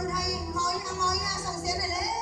คนไทยงมายอเมายาส่งเสียงหน่อยเร็